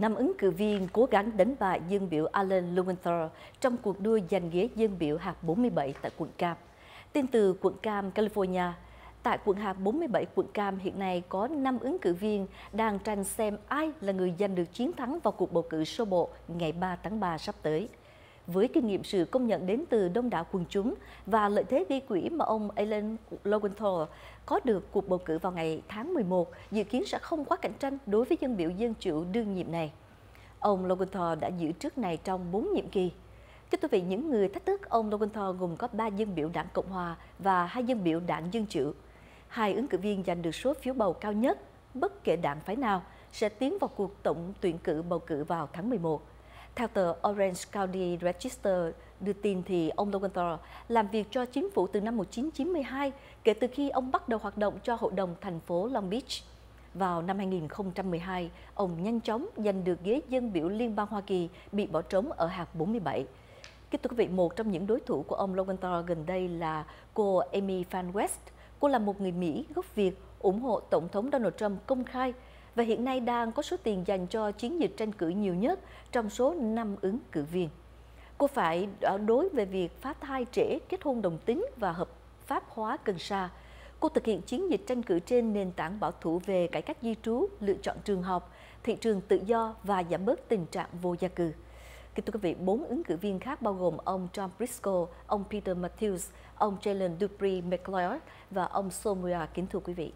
Năm ứng cử viên cố gắng đánh bại dân biểu Alan Lowenthal trong cuộc đua giành ghế dân biểu hạt 47 tại quận Cam. Tin từ quận Cam, California, tại quận hạt 47 quận Cam hiện nay có 5 ứng cử viên đang tranh xem ai là người giành được chiến thắng vào cuộc bầu cử sơ bộ ngày 3 tháng 3 sắp tới với kinh nghiệm sự công nhận đến từ đông đảo quần chúng và lợi thế gây quỹ mà ông Alan Lowenthal có được cuộc bầu cử vào ngày tháng 11 dự kiến sẽ không quá cạnh tranh đối với dân biểu dân chủ đương nhiệm này. Ông Lowenthal đã giữ chức này trong 4 nhiệm kỳ. Thưa quý vị, những người thách thức ông Lowenthal gồm có 3 dân biểu đảng Cộng Hòa và hai dân biểu đảng Dân Chủ. Hai ứng cử viên giành được số phiếu bầu cao nhất, bất kể đảng phái nào, sẽ tiến vào cuộc tổng tuyển cử bầu cử vào tháng 11. Theo tờ Orange County Register đưa tin thì ông Lowenthal làm việc cho chính phủ từ năm 1992 kể từ khi ông bắt đầu hoạt động cho hội đồng thành phố Long Beach. Vào năm 2012, ông nhanh chóng giành được ghế dân biểu Liên bang Hoa Kỳ bị bỏ trống ở hạt 47. Kính thưa quý vị, một trong những đối thủ của ông Lowenthal gần đây là cô Amy Van West. Cô là một người Mỹ gốc Việt ủng hộ Tổng thống Donald Trump công khai và hiện nay đang có số tiền dành cho chiến dịch tranh cử nhiều nhất trong số 5 ứng cử viên. Cô phải đối về việc phá thai trễ, kết hôn đồng tính và hợp pháp hóa cần sa. Cô thực hiện chiến dịch tranh cử trên nền tảng bảo thủ về cải cách di trú, lựa chọn trường học, thị trường tự do và giảm bớt tình trạng vô gia cư. Kính thưa quý vị, bốn ứng cử viên khác bao gồm ông John Briscoe, ông Peter Matthews, ông Jalen Dupree McLeod và ông Somia. Kính thưa quý vị.